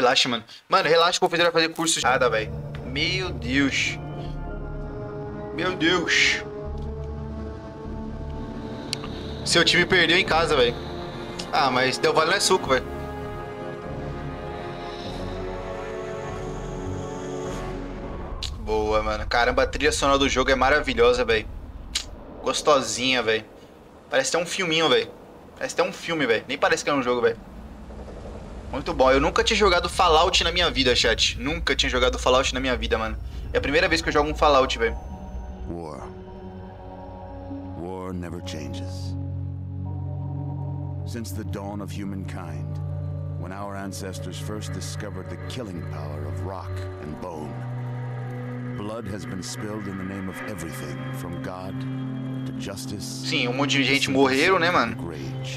Relaxa, mano. Mano, relaxa que o Confeiteiro vai fazer curso de nada, velho. Meu Deus. Meu Deus. Seu time perdeu em casa, velho. Ah, mas Del Valle não é suco, velho. Boa, mano. Caramba, a trilha sonora do jogo é maravilhosa, velho. Gostosinha, velho. Parece até um filminho, velho. Parece até um filme, velho. Nem parece que é um jogo, velho. Muito bom. Eu nunca tinha jogado Fallout na minha vida, chat. Nunca tinha jogado Fallout na minha vida, mano. É a primeira vez que eu jogo um Fallout, velho. War. War never changes. Since the dawn of humankind, when our ancestors first discovered the killing power of rock and bone, blood has been spilled in the name of everything from God. Sim, um monte de gente morreram, né, mano?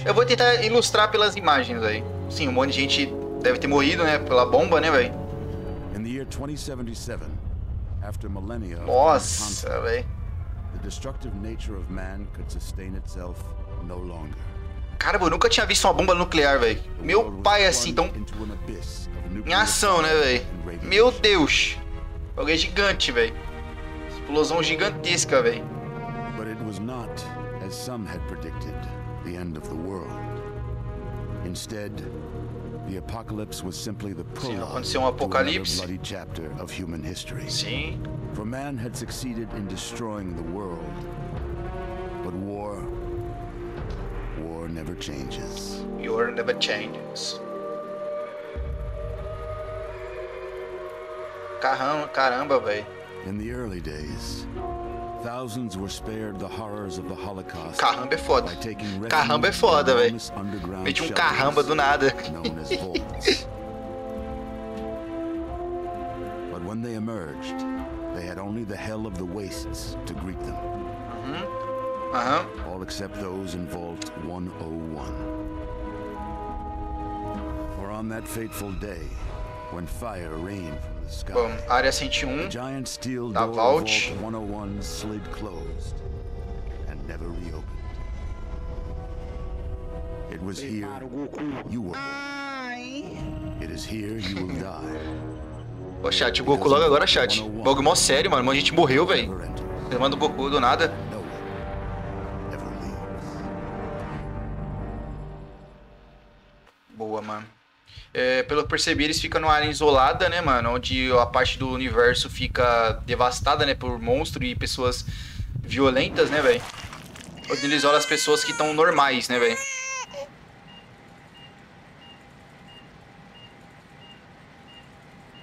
Eu vou tentar ilustrar pelas imagens aí. Sim, um monte de gente deve ter morrido, né? Pela bomba, né, velho? In the year 2077, after millennia of Nossa, velho. Caramba, eu nunca tinha visto uma bomba nuclear, velho. Meu pai é assim, então. of Em ação, né, velho? Meu Deus. Alguém gigante, velho. Explosão gigantesca, velho. As some had predicted, the end of the world. Instead, the apocalypse was simply the Sim, prologue aconteceu um to bloody chapter of human history. Sim. For man had succeeded in destroying the world. But war, war never changes. Your never changes. Caramba, caramba, velho. In the early days, thousands were spared the horrors of the Holocaust Caramba é foda. Caramba é foda, velho. Mete um caramba do nada. known as vaults. but when they emerged, they had only the hell of the wastes to greet them, Aham. all except those in Vault 101. For on that fateful day, when fire rained from the sky, Bom, área the 101. giant steel Da door Vault. of Vault 101 slid closed and never reopened. It was here you were born. It is here you will die. Ô, chat, o Goku logo agora, chat. Bagulho mó sério, mano. Um monte de gente morreu, velho. Você manda o Goku do nada. É, pelo que eu percebi, eles ficam numa área isolada, né, mano? Onde a parte do universo fica devastada, né? Por monstros e pessoas violentas, né, velho? Onde eles olham as pessoas que estão normais, né, velho?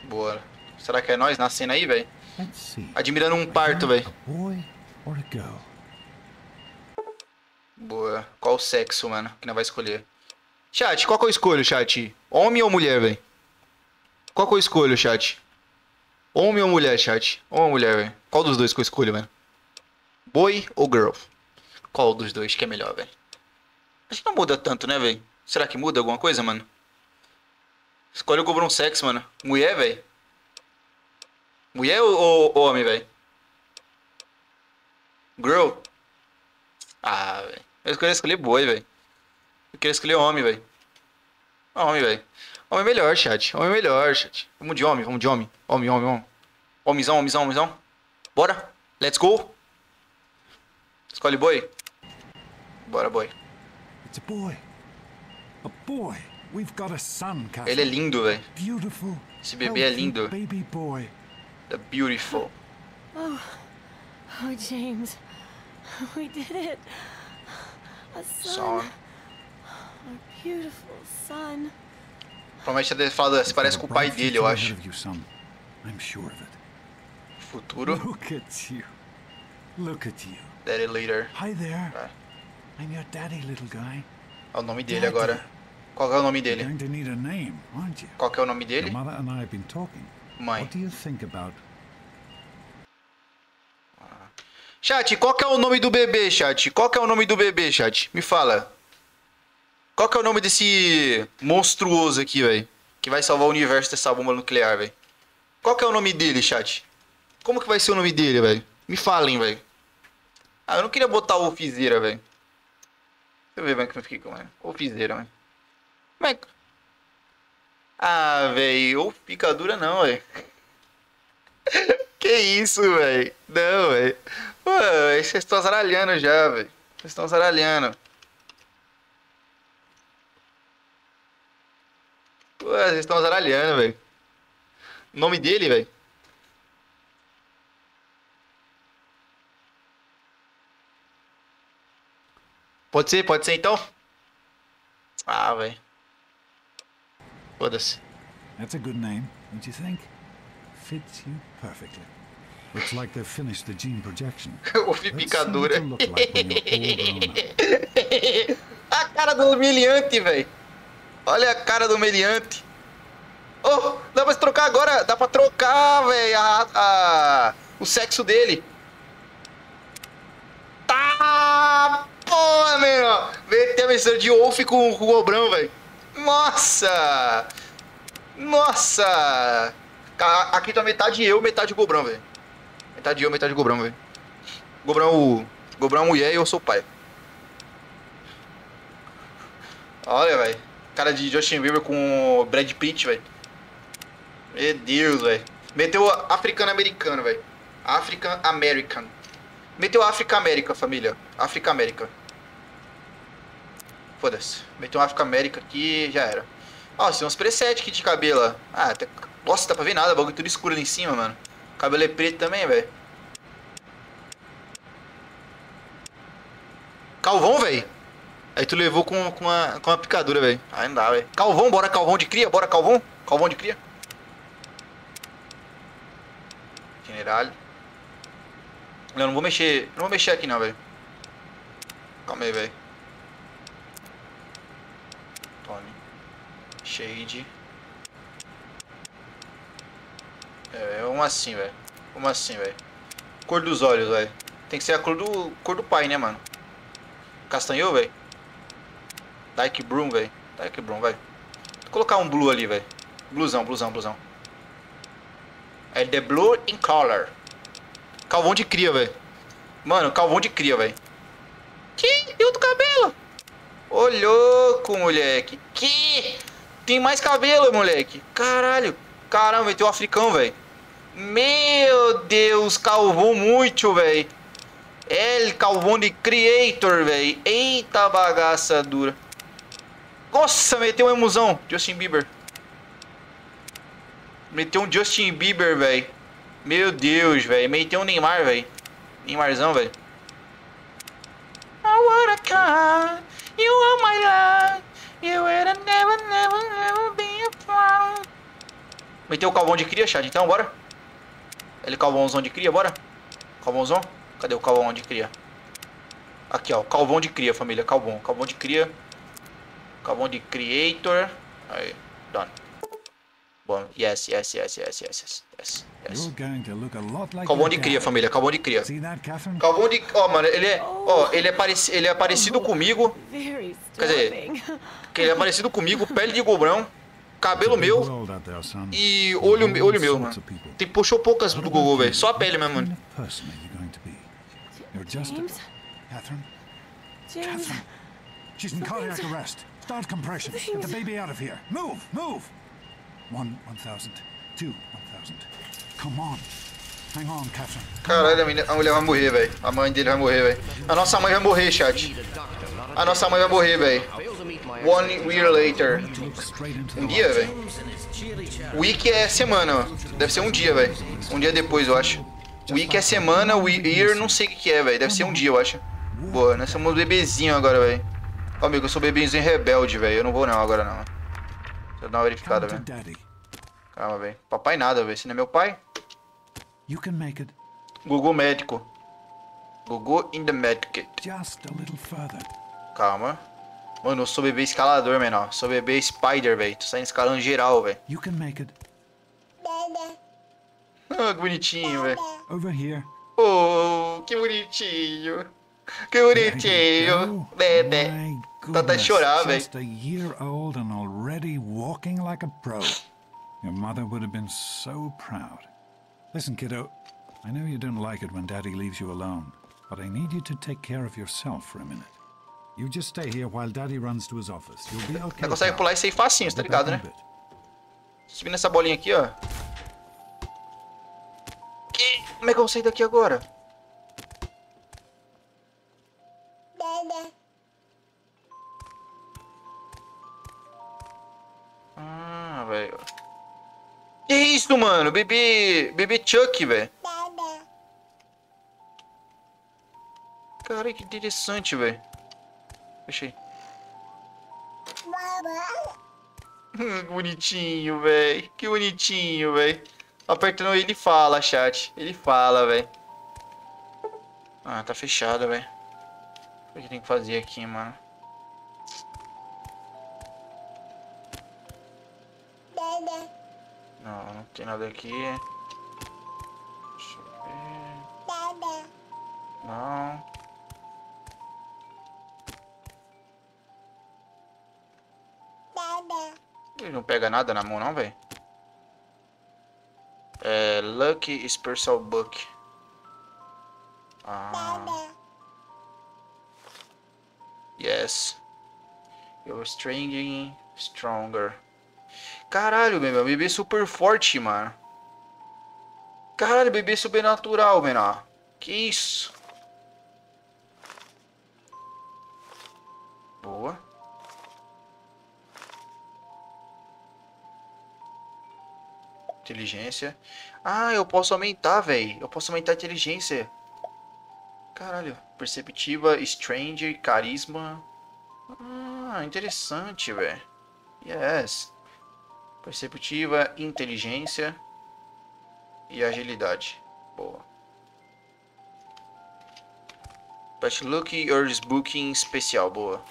Boa. Será que é nós na cena aí, velho? Admirando um parto, velho. Boa. Qual o sexo, mano, que não vai escolher? Chat, qual que eu escolho, chat? Homem ou mulher, velho? Qual que eu escolho, chat? Homem ou mulher, chat? Homem ou mulher, velho? Qual dos dois que eu escolho, mano? Boy ou girl? Qual dos dois que é melhor, velho? Acho que não muda tanto, né, velho? Será que muda alguma coisa, mano? Escolhe o por um sexo, mano. Mulher, velho? Mulher ou, ou- homem, velho? Girl? Ah, velho. Eu queria escolher boi, velho. Eu queria escolher homem, velho. Homem, velho. Homem é melhor, chat. Homem é melhor, chat. Vamos de homem, vamos de homem. Homem, homem, homem. Homenzão, homenzão, homenzão. Bora. Let's go. Escolhe boi. Bora, boi. It's a boy. A boy. We've got a son, Catherine. Ele é lindo, velho. Esse bebê é lindo. Baby boy. The beautiful. Oh, James. We did it. A son. Son. A beautiful son. Provavelmente deve falar, se parece com o pai dele, eu acho. Of you, son. I'm sure of it. Futuro. Look at you. Look at you. Daddy later. Hi there. Ah. I'm your daddy, little guy. É o nome dele agora. Qual é o nome You're dele? going to need a name, aren't you? Qual que é o nome dele? Your mother and I have been talking. Mãe. What do you think about Chat, qual que é o nome do bebê, chat? Qual que é o nome do bebê, chat? Me fala. Qual que é o nome desse monstruoso aqui, velho? Que vai salvar o universo dessa bomba nuclear, velho. Qual que é o nome dele, chat? Como que vai ser o nome dele, velho? Me falem, velho. Ah, eu não queria botar o Fizeira, velho. Deixa eu ver como é que fica, mano. O Fizeira, velho. Como é que... Ah, velho. Ou fica dura não, velho. que isso, velho. Não, velho. Véi, vocês estão zaralhando já, velho. Vocês estão zaralhando. Pô, vocês estão zaralhando, velho. O nome dele, velho. Pode ser, pode ser então? Ah, velho. Foda-se. That's a good name, don't you think? Fits you perfectly. Looks like they've finished the gene projection. See picadura. like a cara do humilhante, velho. Olha a cara do humilhante. Oh, dá pra trocar agora. Dá pra trocar, velho, a, a- o sexo dele. Tá, porra, meu. Meteu a mistura de Wolf com, com o Gobrão, velho. Nossa. Nossa. Aqui tá metade eu, metade Gobrão, velho. Metade eu, metade Gobrão, velho. Gobrão, Gobrão é mulher e eu sou pai. Olha, velho. Cara de Justin Bieber com Brad Pitt, velho. Meu Deus, velho. Meteu africano-americano, velho. African American. Meteu África América, família. África América. Foda-se. Meteu um África América aqui já era. Ó, tem uns preset aqui de cabelo. Ah, até... Nossa, dá pra ver nada. O bagulho tudo escuro ali em cima, mano. Cabelo é preto também, velho. Calvão, velho. Aí tu levou com, com, uma, com uma picadura, velho. Aí não dá, velho. Calvão, bora calvão de cria, bora calvão. Calvão de cria. General. Não, não vou mexer. Não vou mexer aqui não, velho. Calma aí, velho. Tony. Shade. É, vamos assim, velho. Vamos assim, velho. Cor dos olhos, velho. Tem que ser a cor do, cor do pai, né, mano? Castanhou, velho? Dark Broom, velho. Dark Broom, vai. Vou colocar um blue ali, velho. Blusão, blusão, blusão. É the blue in color. Calvão de cria, velho. Mano, calvão de cria, velho. Que? E outro cabelo? Ô, louco, moleque. Que? Tem mais cabelo, moleque. Caralho. Caramba, meteu o africão, velho. Meu Deus, calvou muito, velho. El Calvão de Creator, velho. Eita bagaça dura. Nossa, meteu um emusão. Justin Bieber. Meteu um Justin Bieber, velho. Meu Deus, velho. Meteu um Neymar, velho. Neymarzão, velho. I wanna come. You are my love. You never, never, never be a problem. Meteu o calvão de cria, chat. Então, bora. Ele calvãozão de cria, bora. Calvãozão. Cadê o calvão de cria? Aqui, ó. Calvão de cria, família. Calvão. Calvão de cria. Calvão de creator. Aí. Done. Bom. Yes, yes, yes, yes, yes, yes. Yes. yes. Calvão de cria, família. Calvão de cria. Calvão de... Ó, mano. Ele é... Ó, ele é, pareci... ele é parecido comigo. Very Quer dizer, ele é parecido comigo. Pele de gobrão. Cabelo meu. E olho, olho meu, mano. Tem, puxou poucas do Google, velho. Só a pele mesmo, mano. James? Catherine? James? Catherine! She's in cardiac arrest. Start compression. Get the baby out of here. Move! Move! One, one thousand. Two, one thousand. Come on. Hang on, Catherine. Caralho, a, menina- a mulher vai morrer, velho. A mãe dele vai morrer, velho. A nossa mãe vai morrer, chat. A nossa mãe vai morrer, velho. One year later. Um dia, velho. Week é semana, ó. Deve ser um dia, velho. Um dia depois, eu acho. Week é semana, year não sei o que é, velho. Deve ser um dia, eu acho. Boa, nós somos bebezinho agora, velho. Ó, amigo, eu sou bebezinho rebelde, velho. Eu não vou não agora, não. Deixa eu dar uma verificada, velho. Calma, velho. Papai nada, velho. Esse não é meu pai. You can make it Google médico. Google in the medic. just a little further. Calma. Mano, eu sou bebê escalador, menor. Sou bebê spider, velho. Tô saindo escalando geral, velho. You can make it Ah, que bonitinho, velho. over here. Oh, que bonitinho. Que bonitinho. Bebê. Tá até goodness, chorar, velho. Just a year old and already walking like a pro. Your mother would have been so proud. Listen, kiddo, I know you don't like it when Daddy leaves you alone, but I need you to take care of yourself for a minute. You just stay here while Daddy runs to his office. You'll be okay. Consegue pular isso aí facinho, tá ligado, né? Subindo essa bolinha aqui, ó. Que? Como é que eu vou sair daqui agora? Ah, velho. Que isso, mano? Bebê. Bebê Chuck, velho. Cara, que interessante, velho. Fechei. Bonitinho, velho. Que bonitinho, velho. Apertando ele fala, chat. Ele fala, velho. Ah, tá fechado, velho. O que tem que fazer aqui, mano? Não, não tem nada aqui. Deixa eu ver. Não. Ele não pega nada na mão não, velho. É Lucky Special Book. Ah. Yes. You're stranging stronger. Caralho, meu, bebê super forte, mano. Caralho, bebê sobrenatural, menor. Que isso? Boa. Inteligência. Ah, eu posso aumentar, velho. Eu posso aumentar a inteligência. Caralho. Perceptiva, Strange, Carisma. Ah, interessante, velho. Yes. Perceptiva, Inteligência e Agilidade. Boa. Patch Look Yours Booking especial. Boa.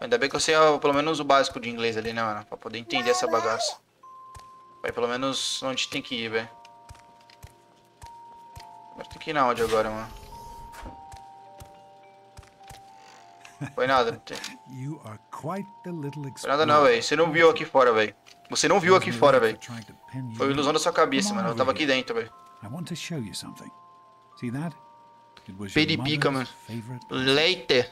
Ainda bem que eu sei ó, pelo menos o básico de inglês ali, né, mano? Pra poder entender essa bagaça. Vai pelo menos onde tem que ir, velho. Tem que ir na onde agora, mano? Foi nada, Foi nada não, velho. Você não viu aqui fora, velho. Você não viu aqui fora, velho. Foi ilusão da sua cabeça, mano. Eu tava aqui dentro, velho. I want to show you something. See that? It was your Peripica, mano. Leite.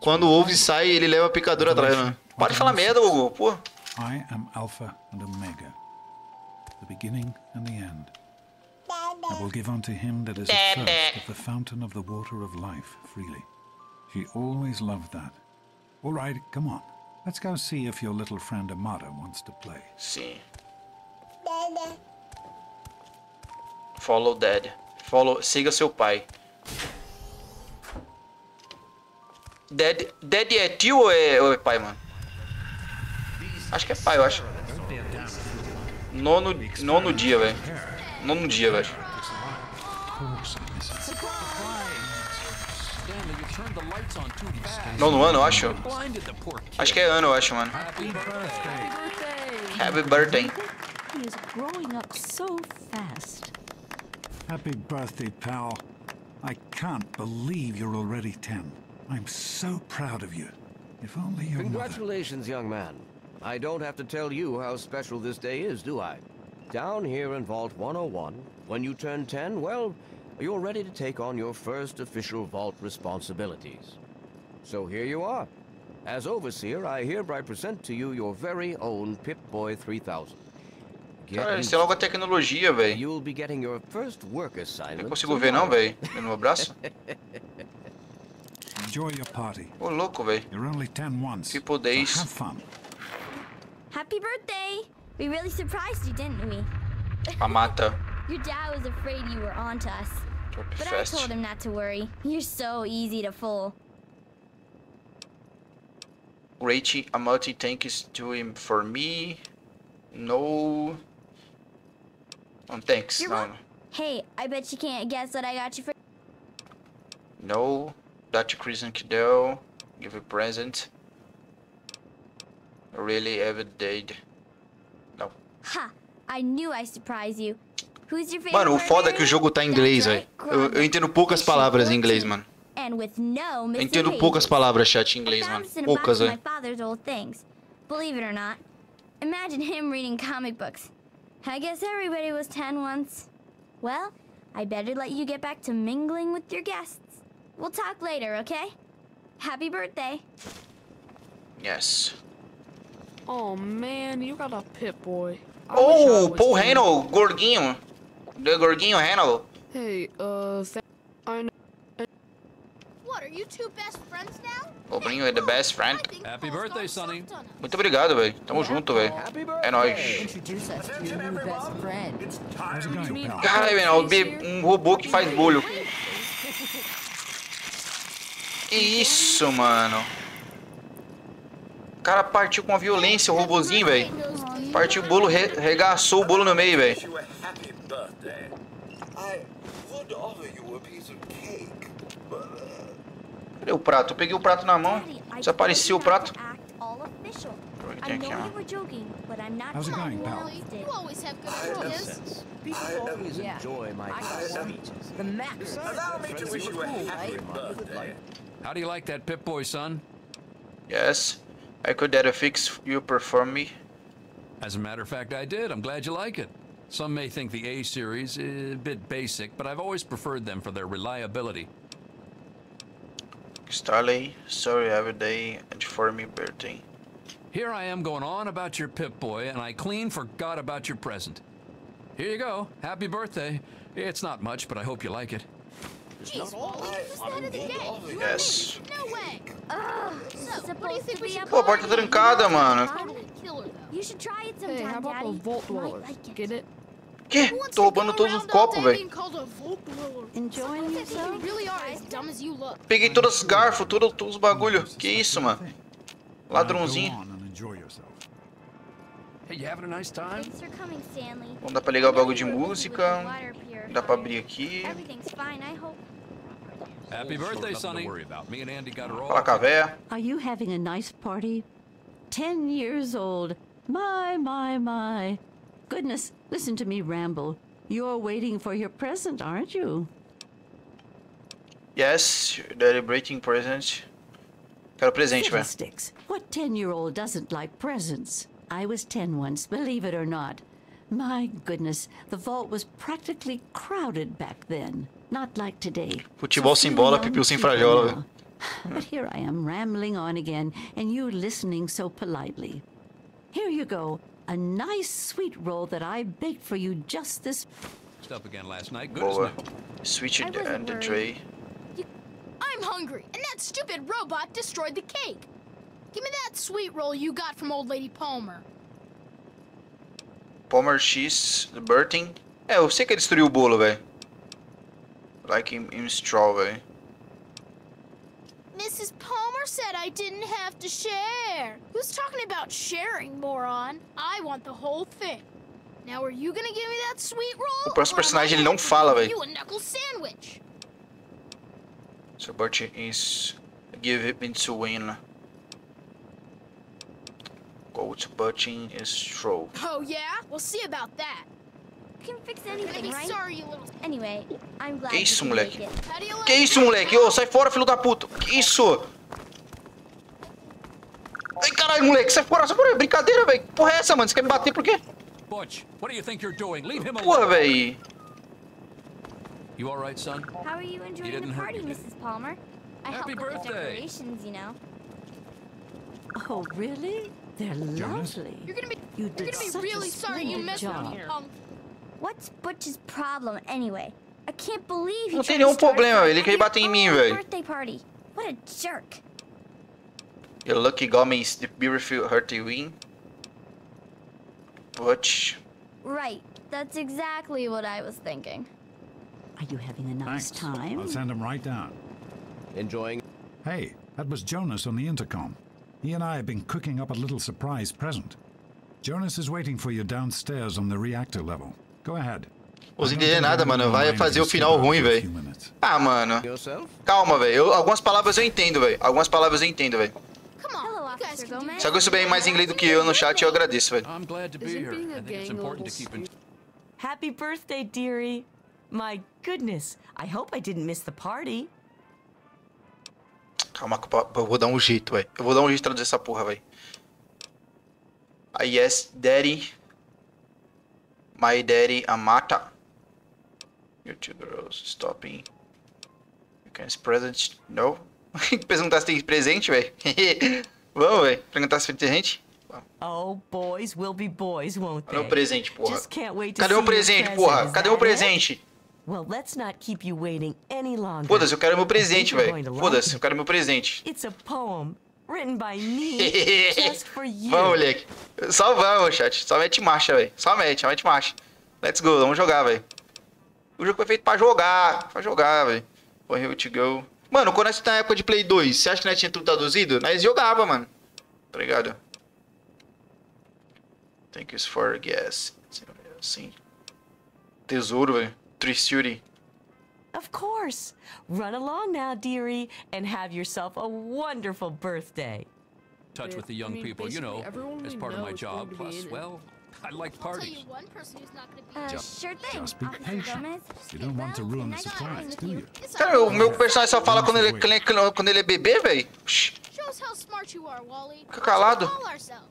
Quando o ouve sai, ele leva a picadura atrás, mano. Para de falar merda, Hugo. Pô. I am Alpha and Omega, the beginning and the end. I will give unto him that is athirst of the fountain of the water of life freely. She always loved that. All right, come on. Let's go see if your little friend Amada wants to play. Sim. Follow dad. Follow, siga seu pai. Dad, dad é tio ou é, ou é pai, mano? Acho que é pai, eu acho. Nono, nono dia, velho. Nono dia, velho. Nono ano, eu acho. Blinded the poor kid. Acho que é ano, eu acho, mano. Happy birthday! Happy birthday. He is growing up so fast. Happy birthday, pal. I can't believe you're already 10. I'm so proud of you. If only your mother... Congratulations, young man. I don't have to tell you how special this day is, do I? Down here in Vault 101, when you turn 10, well, you're ready to take on your first official Vault responsibilities. So here you are. As Overseer, I hereby present to you your very own Pip-Boy 3000. Cara, used isso é logo a tecnologia, velho. You'll be getting your first work assignment. Não consigo ver não, tomorrow. velho. No meu braço. Enjoy your party. Ô, louco, velho. You're only 10 once. People so days. have fun. Happy birthday! We really surprised you, didn't we? A mata. Your dad was afraid you were onto us. But I told him not to worry. You're so easy to fool. Rating a multi tank is doing for me. No. On thanks. You're No. Hey, I bet you can't guess what I got you for. No. Dr. Kristen Kidell. Give a present. Really ever did. No. Ha! I knew I surprised you. Mano, o foda é que o jogo tá em inglês, velho. Eu, eu entendo poucas palavras em inglês, mano. Eu entendo poucas palavras, chat, em inglês, mano. Poucas, velho. my father's old things. Believe it or not. Imagine him reading comic books. I guess everybody was 10 once. Well, I better let you get back to mingling with your guests. We'll talk later, okay? Happy birthday. Yes. Oh man, you got a Pip Boy. I Oh, Paul. Hannel, gordinho. The gordinho Hannel. Hey, uh, I. What, are you two best friends now? Pobrinho é the best friend. Happy birthday, Sonny. Muito obrigado, velho. Tamo junto, velho. É nóis. Introduce us to your new best friend. How's it going, pal? Caralho, velho, vi um robô que faz bolho. Que isso, mano? O cara partiu com a violência, o robozinho, velho. Partiu o bolo, re- regaçou o bolo no meio, velho. Would offer you a piece of cake, but uh, Cadê o prato? Eu peguei o prato na mão. Daddy, I Desapareceu o told you prato. not to act all official. Deixa eu ver o que I know you were joking, but I'm not How's it going, pal? else. You always have good ideas. People always Yeah. enjoy my speeches. The Max. allow me to wish you a happy birthday. How do you like that Pip Boy, son? Yes. I could that a fix you perform me. As a matter of fact, I did. I'm glad you like it. Some may think the A series is a bit basic, but I've always preferred them for their reliability. Starley, sorry every day and for me birthday. Here I am going on about your Pip Boy, and I clean forgot about your present. Here you go. Happy birthday. It's not much, but I hope you like it. Jeez, Wally, who's the head of the gang? You Yes. No way. Ugh, So, what do you think we should Pô, a porta trancada, mano. Totally killer, though. You should try it sometime, Hey, how about Daddy. the Vault You like. Get it? Que? Tô roubando todos os copos, velho. Peguei todos os garfos, tudo- todos os bagulho. Que isso, mano? Ladrãozinho. on and enjoy yourself. Hey, you having a nice time? Thanks for coming, Stanley. Bom, dá pra ligar o bagulho de música. Dá pra abrir aqui. Happy birthday, Sonny. Fala com a véia. Are you having a nice party? Ten years old. My, my, my. Goodness, listen to me ramble. You're waiting for your present, aren't you? Yes, celebrating present. Quero presente, velho. Fiddlesticks. What ten-year-old doesn't like presents? I was ten once, believe it or not. My goodness, the vault was practically crowded back then. Not like today. Futebol sem bola, pipiu sem frajola. But here I am rambling on again, and you listening so politely. Here you go. A nice sweet roll that I baked for you just this. Up again last night. Good, Boa. isn't it? Switch I wasn't and the worried. tray. I'm hungry, and that stupid robot destroyed the cake. Give me that sweet roll you got from old lady Palmer. Palmer X, Burton. É, eu sei que ele destruiu o bolo, velho. Like him in straw, velho. Mrs. Palmer said I didn't have to share. Who's talking about sharing, moron? I want the whole thing. Now, are you gonna give me that sweet roll? O próximo or am I personagem, ele gonna não fala, give velho. You a knuckle sandwich. So Burton is give it into win. Go to Burton is straw. Oh yeah? We'll see about that. You can fix You're gonna anything, be right? sorry, you little. Anyway, I'm glad Que isso, moleque? make it. How do you like Que isso, moleque? Ô, sai fora, filho da puta. Que isso? Ai, caralho, moleque, sai fora, sai fora. Brincadeira, velho. Que Porra é essa, mano? Você quer me bater por quê? Butch, what do you think you're doing? Leave him Porra, velho. You all right, son? How are you enjoying the party, Mrs. Palmer? I Happy helped with the birthday. decorations, you know. Oh, really? They're lovely. You're gonna be. You You're gonna be really sorry you messed job. me, punk. What's Butch's problem, anyway? I can't believe he Não tem nenhum problema, ele queria bater em mim, velho. What a jerk. Your lucky gummy is the beautiful hearty win. Butch. Right. That's exactly what I was thinking. Are you having a nice Thanks. time? I'll send him right down. Enjoying Hey, that was Jonas on the intercom. He and I have been cooking up a little surprise present. Jonas is waiting for you downstairs on the reactor level. Go ahead. Os I entender nada, mano. Vai mind fazer o final ruim, for velho. Ah, mano. Calma, velho. Eu- Algumas palavras eu entendo, velho. Algumas palavras eu entendo, velho. Se alguém souber mais inglês do que eu no chat, eu agradeço, velho. I'm glad to be Isn't here. being a I think it's gang a important to little keep in. Happy birthday, dearie. My goodness, I hope I didn't miss the party. Calma, eu vou dar um jeito, velho. Eu vou dar um jeito de traduzir essa porra, velho. I yes, daddy. My daddy Amata. Two girls stopping. You can present. No? Perguntar se tem presente, velho. Vamos, velho. Perguntar se tem presente. Oh, boys will be boys, won't Cadê o presente, porra? Cadê o presente, porra? Cadê o presente? Well, let's not keep you waiting any longer. Foda-se, eu quero meu presente, velho. Foda-se, eu quero meu presente. It's a poem written by me just for you. Vamos, moleque. Só vamos, chat. Só mete marcha, velho. Só mete, só mete marcha. Let's go, vamos jogar, velho. O jogo foi feito pra jogar. Pra jogar, velho. For here to go. Mano, quando nós na época de Play 2, você acha que nós tinha tudo traduzido? Nós jogava, mano. Tá ligado? Thank you for gas. Assim. Tesouro, velho. Tricity. Of course. Run along now, dearie, and have yourself a wonderful birthday. Touch with the I young mean, people, you know, as part of my job. Plus, well, I like I'll tell parties. you one person who's not going to be Uh, Just- sure thing. Just be patient. You don't want to ruin the surprise, do you. Cara, o meu personagem só fala quando ele, quando ele é bebê, velho. Show us how smart you are, Wally. Fica calado. Call ourselves.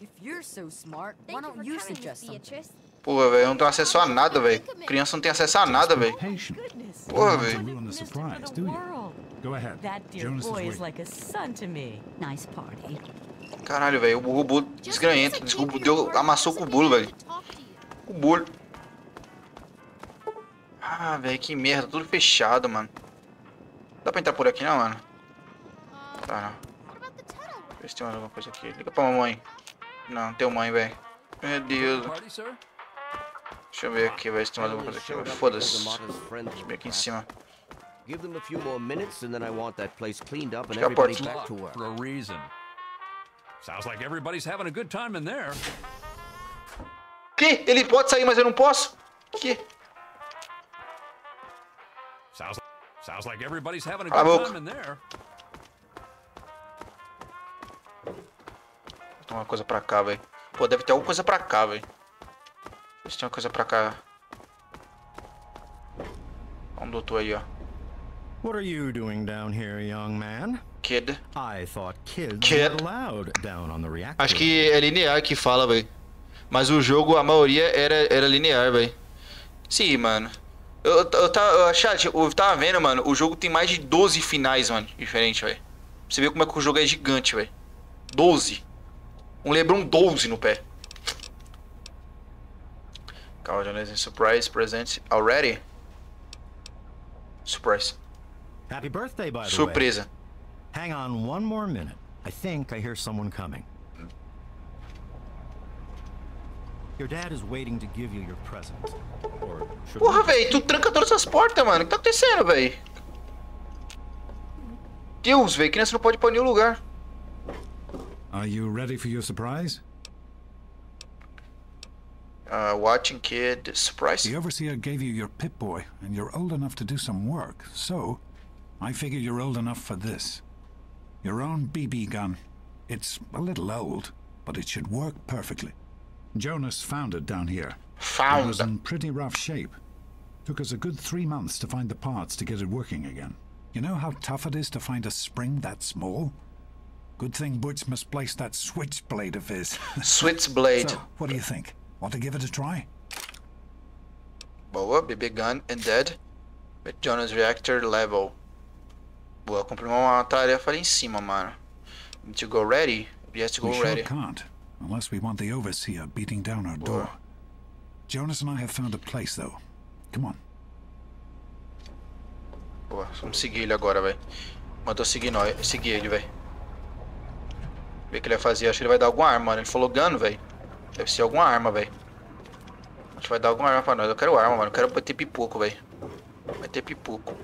If you're so smart, Thank why you don't for you coming, suggest Miss something? Beatrice. Porra, velho, eu não tenho acesso a nada, velho. Criança não tem acesso a nada, velho. Goodness. Porra, velho. Go ahead. That dear is boy is waiting. like a son to me. Nice party. Caralho, velho, o robô desgranhento. Robô deu, amassou com o bolo, velho. O bolo. Ah, velho, que merda. Tudo fechado, mano. Dá pra entrar por aqui, não, mano? Tá, não. Vê se tem mais alguma coisa aqui. Liga pra mamãe. Não, não tem mãe, velho. Meu Deus. Deixa eu ver aqui, velho, se tem mais alguma coisa aqui. Foda-se. Subir aqui em cima. Give them a few more minutes, and then I want that place cleaned up and é a everybody porta. back to work. For a reason. Sounds like everybody's having a good time in there. Que? Ele pode sair, mas eu não posso? Que? Sounds sounds like everybody's having a good time in there. Tem uma coisa pra cá, velho. Pô, deve ter alguma coisa pra cá, velho. Se tem uma coisa pra cá. Um doutor aí, ó. What are you doing down here, young man? Kid. Kid. Acho que é linear que fala, velho. Mas o jogo, a maioria era, era linear, velho. Sim, mano. Eu, eu, eu, chat, eu tava vendo, mano. O jogo tem mais de 12 finais, mano. Diferente, velho. Você vê como é que o jogo é gigante, velho. 12. Um Lebron 12 no pé. Calma, Jonas. Surprise present already? Surprise. Happy birthday, by the way. Surpresa. Hang on one more minute. I think I hear someone coming. Your dad is waiting to give you your present. Or Porra, we- velho, tu tranca todas as portas, mano. O que tá acontecendo, velho? Deus, velho, criança não pode ir pra nenhum lugar. Are you ready for your surprise? Uh, watching kid, surprise. The overseer gave you your Pip Boy, and you're old enough to do some work, so I figure you're old enough for this. Your own BB gun. It's a little old, but it should work perfectly. Jonas found it down here. Found. It was in pretty rough shape. Took us a good three months to find the parts to get it working again. You know how tough it is to find a spring that small? Good thing Butch misplaced that switchblade of his. Switchblade. So, what do you think? Want to give it a try? Boa, BB gun and dead. With Jonas reactor level. Boa, cumprimos uma tarefa ali em cima, mano. To go ready? Yes, to go we sure ready. can't, unless we want the overseer beating down our door. Jonas and I have found a place, though. Come on. Boa, vamos seguir ele agora, velho. Mandou seguir nós, seguir ele, velho. Ver o que ele vai fazer. Acho que ele vai dar alguma arma, mano. Ele falou gun, velho. Deve ser alguma arma, velho. Acho que vai dar alguma arma pra nós. Eu quero arma, mano. Eu quero bater pipoco, velho. Vai ter pipoco.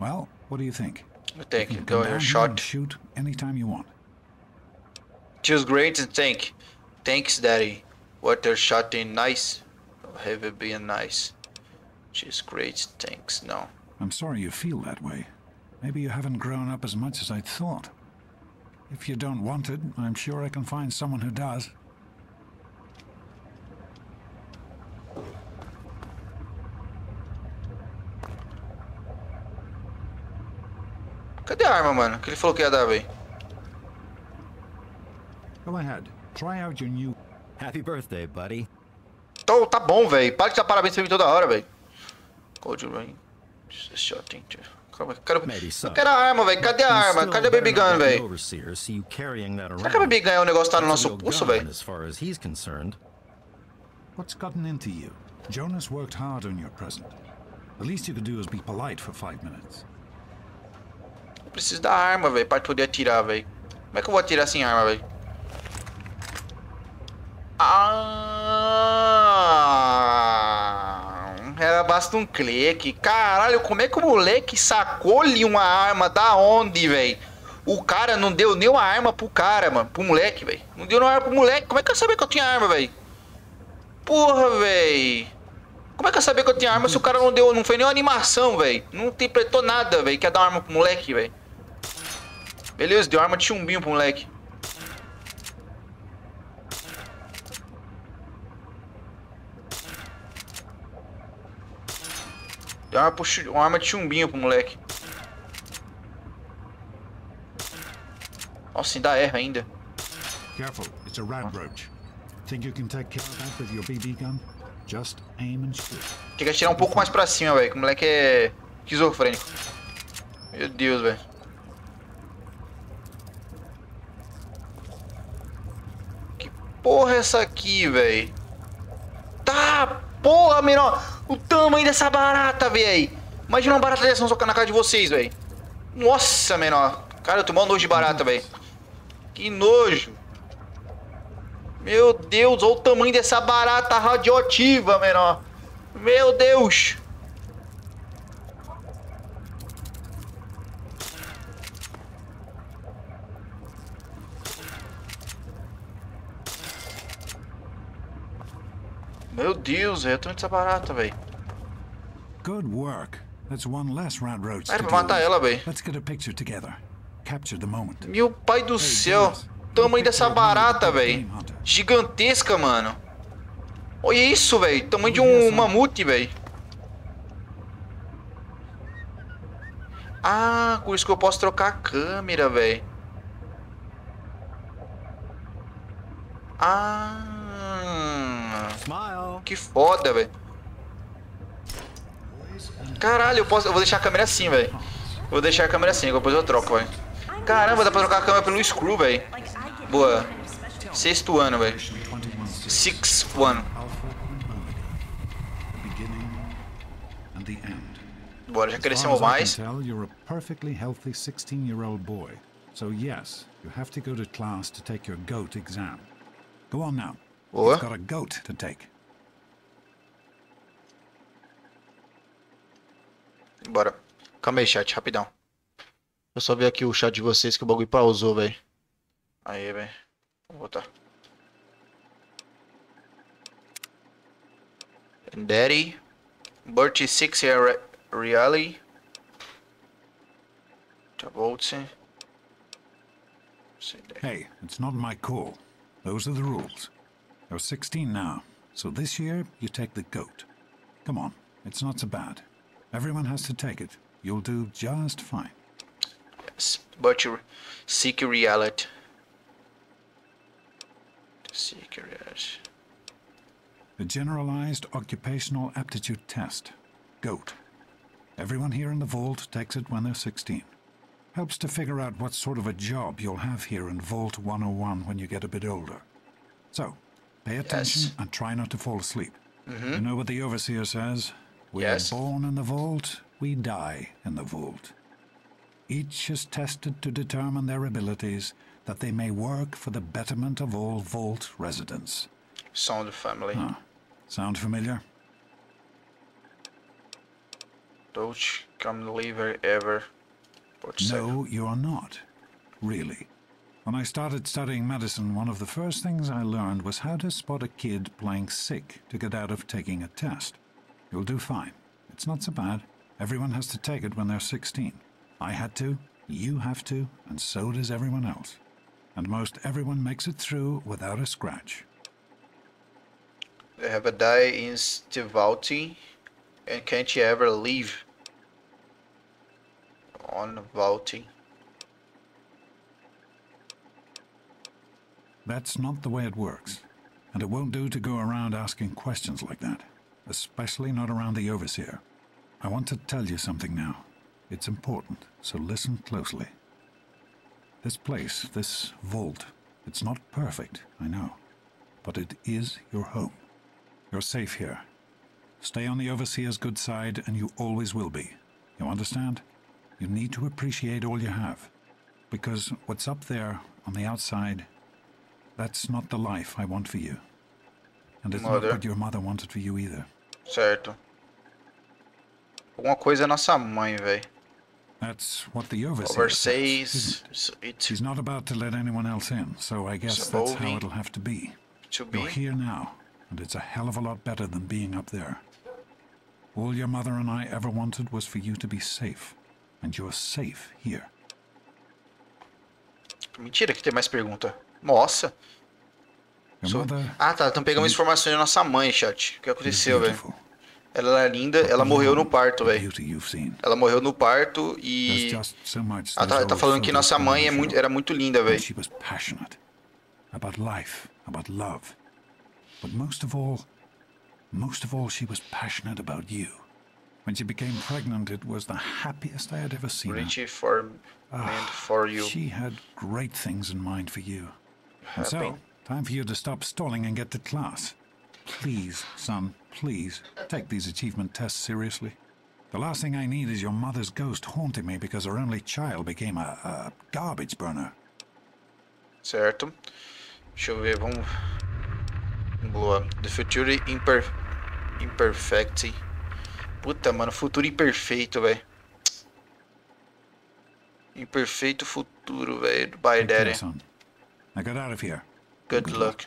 Well, what do you think? Que You go come here, shot. shoot anytime you want. Choose great and tank. Thanks, daddy. Water shot in nice. Heavy being nice. Choose great thanks. No. I'm sorry you feel that way. Maybe you haven't grown up as much as I'd thought. If you don't want it, I'm sure I can find someone who does. Cadê a arma, mano? Que ele falou que ia dar, velho. Go ahead. Try out your new. Happy birthday, buddy. Então, tá bom, velho. Para de dar parabéns pra mim toda hora, velho. Cold rain. Calma. Eu quero, eu quero a arma, velho. Cadê a arma? Cadê a baby gun, velho? Será que a baby gun é um negócio que tá no nosso pulso, velho? What's gotten into you? Jonas worked hard on your present. The least you could do is be polite for five minutes. Eu preciso da arma, velho, pra poder atirar, velho. Como é que eu vou atirar sem arma, velho? Ah, era basta um clique. Caralho, como é que o moleque sacou-lhe uma arma da onde, velho? O cara não deu nem uma arma pro cara, mano. Pro moleque, velho. Não deu nenhuma arma pro moleque. Como é que eu sabia que eu tinha arma, velho? Porra, velho. Como é que eu sabia que eu tinha arma se o cara não deu, não fez nenhuma animação, velho? Não interpretou nada, velho. Quer dar uma arma pro moleque, velho. Beleza, deu arma de chumbinho pro moleque. Deu uma, uma arma de chumbinho pro moleque. Nossa, ainda erra ainda. Careful, it's a rad roach. Think you can take care of that with your BB gun? Just aim and shoot. Tem que atirar um pouco mais pra cima, velho. Que o moleque é esquizofrênico. Meu Deus, velho. Porra é essa aqui, velho? Tá, porra, menor. O tamanho dessa barata, velho. Imagina uma barata dessa na cara de vocês, velho. Nossa, menor. Cara, eu tô mal nojo de barata, velho. Que nojo. Meu Deus, olha o tamanho dessa barata radioativa, menor. Meu Deus. Meu Deus, velho. Eu tô dessa barata, velho. Good work. That's one less rad roach. Era to pra matar ela, velho. Let's get a picture together. Capture the moment. Meu pai do céu. Tamanho dessa barata, velho. Gigantesca, mano. Olha isso, velho. Tamanho de um mamute, velho. Ah, com isso que eu posso trocar a câmera, velho. Ah. Que foda, velho. Caralho, eu posso. Eu vou deixar a câmera assim, velho. Vou deixar a câmera assim, depois eu troco, velho. Caramba, dá pra trocar a câmera pelo screw, velho. Boa. Sexto ano, velho. Six one. Bora, já crescemos mais. you're a perfectly healthy 16-year-old boy. So yes, you have to go to class to take your GOAT exam. Go on now. Boa. You've got a GOAT to take. Bora. Calma aí, chat, rapidão. Eu só ver aqui o chat de vocês que o bagulho pausou, velho. Aí, velho. Vou botar. Daddy. Bertie 6 year re reality. Travolta. Hey, it's not my call. Those are the rules. You're 16 now, so this year you take the GOAT. Come on, it's not so bad. Everyone has to take it. You'll do just fine. Yes. Bertie seek reality. Seek reality. The Generalized Occupational Aptitude Test, GOAT. Everyone here in the vault takes it when they're 16. Helps to figure out what sort of a job you'll have here in Vault 101 when you get a bit older. So, pay attention and try not to fall asleep. Mhm. You know what the Overseer says? We Yes. are born in the vault, we die in the vault. Each is tested to determine their abilities that they may work for the betterment of all vault residents. Sound family. Huh. Sound familiar? Don't come liver ever. No, you're not. Really. When I started studying medicine, one of the first things I learned was how to spot a kid playing sick to get out of taking a test. You'll do fine. It's not so bad. Everyone has to take it when they're 16. I had to, you have to, and so does everyone else. And most everyone makes it through without a scratch. They have a die in Stivalti and can't you ever leave on Valti. That's not the way it works. And it won't do to go around asking questions like that, especially not around the Overseer. I want to tell you something now. It's important, so listen closely. This place, this vault, it's not perfect, I know, but it is your home. You're safe here. Stay on the Overseer's good side, and you always will be. You understand? You need to appreciate all you have. Because what's up there on the outside, that's not the life I want for you. And it's Mother. not what your mother wanted for you either. Certo. Alguma coisa é nossa mãe, velho. That's what the overseer Over says, it? He's not about to let anyone else in, so I guess So that's how it'll have to be. To You're here now, and it's a hell of a lot better than being up there. All your mother and I ever wanted was for you to be safe, and you're safe here. Mentira que tem mais pergunta. Nossa. Ah, tá. Então pegamos informações da nossa mãe, chat. O que aconteceu, velho? Ela é linda, ela morreu no parto, velho. Ela morreu no parto e. Ela tá, those tá old falando que nossa mãe é muito, era muito linda, velho. About life, about love. But most of all, most of all, she was passionate about you. When she became pregnant, it was the happiest I had ever seen. Pretty for meant for you. She had great things in mind for you. And Happy. so, time for you to stop stalling and get to class. Please, son, please, take these achievement tests seriously. The last thing I need is your mother's ghost haunting me because her only child became a, a garbage burner. Certo. Deixa eu ver, vamos. Boa. The future imper... imperfect. Puta, mano, futuro imperfeito, velho. Imperfeito futuro, velho. Bye, Take care, daddy. Now get out of here. Good luck.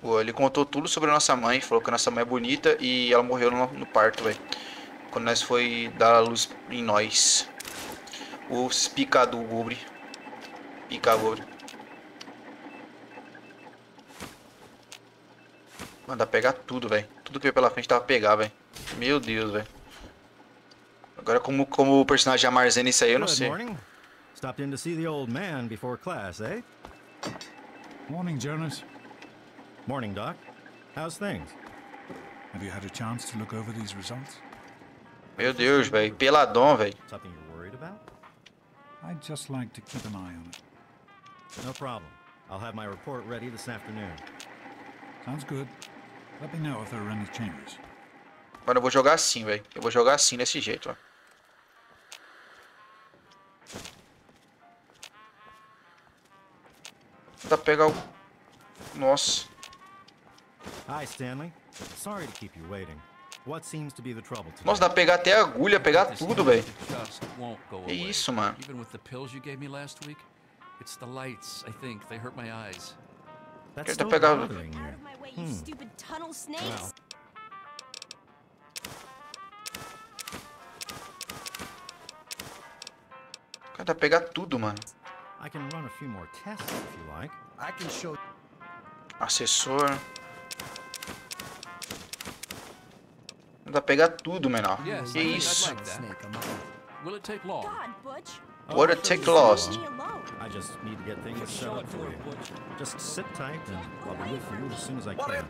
Boa, ele contou tudo sobre a nossa mãe, falou que a nossa mãe é bonita e ela morreu no, no parto, velho. Quando nós foi dar a luz em nós. O picado gobre. Pica gobre. Manda pegar tudo, velho. Tudo que veio pela frente tava pra pegar, velho. Meu Deus, velho. Agora como, como o personagem armazena isso aí, eu não Good sei. Morning. Stopped in to see the old man before class, eh? Morning, Jonas. Morning, Doc. How's things? Have you had a chance to look over these results? Meu Deus, velho. Peladão, velho. Something you're worried about? I'd just like to keep an eye on it. No problem. I'll have my report ready this afternoon. Sounds good. Let me know if there are any changes. Mano, eu vou jogar assim, velho. Eu vou jogar assim, desse jeito, ó. Dá pra pegar o... Nossa. Hi, Stanley. Sorry to keep you waiting. What seems to be the trouble today? Nossa, dá pra pegar até a agulha, pegar tudo, velho. just won't go Que away. isso, mano? Even with the pills you gave me last week, it's the lights, I think. They hurt my eyes. That's Quer still pegar- bothering you. You Hmm. stupid tunnel snakes. Cara, dá pra pegar tudo, mano. I can run a few more tests if you like. I can show Assessor. Dá pra pegar tudo, menor. Yes, Que isso? like. Will it take long? God, Butch. What a take lost. I just need to get things set up for you. Just sit tight and I'll be with you as soon as I can.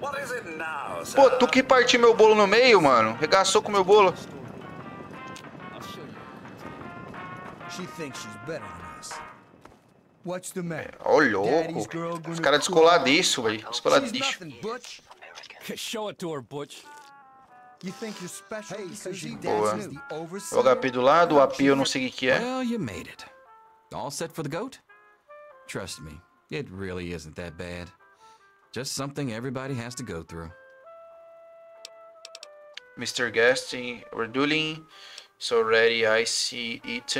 What is it now, sir? Pô, tu que partiu meu bolo no meio, mano. Regaçou com meu bolo. She thinks she's better than us. What's the matter? Ó, Daddy's louco. girl Os caras descoladiço, velho. Descoladiço. Show it to her, Butch. You think you're special because Boa. dad's the O overseer? HP do lado, o AP eu não sei o que que é. Well, you made it. All set for the goat? Trust me, it really isn't that bad. Just something everybody has to go through. Mr. Guest, we're dueling. So ready, I see it.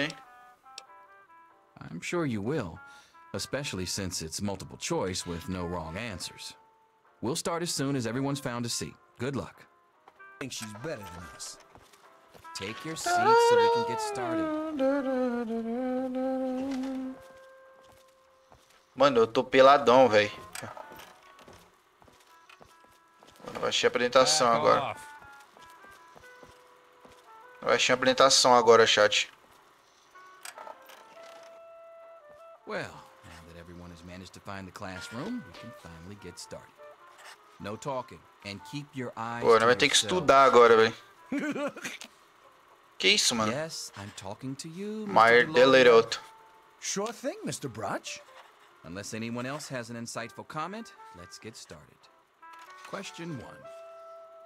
I'm sure you will, especially since it's multiple choice with no wrong answers. We'll start as soon as everyone's found a seat. Good luck. I think she's better than us. Take your seats so we can get started. Mano, eu tô peladão, velho. Eu achei a apresentação agora. Eu achei a apresentação agora, chat. Well, now that everyone has managed to find the classroom, we can finally get started. No talking, and keep your eyes Pô, vai ter que estudar agora, velho. Que isso, mano? Yes, I'm talking to you. Meyer. Deleroto. Sure thing, Mr. Brotch. Unless anyone else has an insightful comment, let's get started. Question one.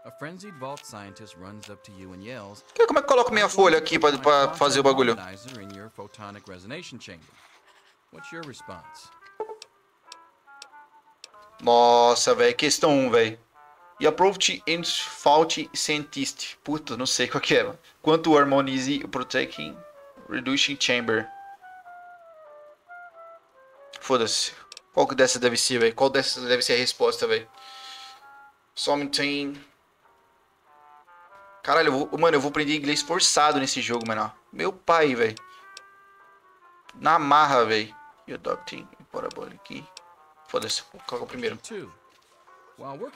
A frenzied vault scientist runs up to you and yells, Que- Como é que eu coloco minha folha aqui pra, pra fazer o bagulho? Harmonizer in your photonic resonation chamber. What's your response? Nossa, velho. Questão 1, velho. E approach and fault scientist. Puta, não sei qual que é. Quanto harmonize protecting reducing chamber. Foda-se. Qual que dessas deve ser, velho? Qual dessas deve ser a resposta, velho? Something. Caralho, eu vou, mano, eu vou aprender inglês forçado nesse jogo, mano. Meu pai, velho. Na marra, velho. E adopting parabolic aqui. Foda-se, vou colocar o primeiro.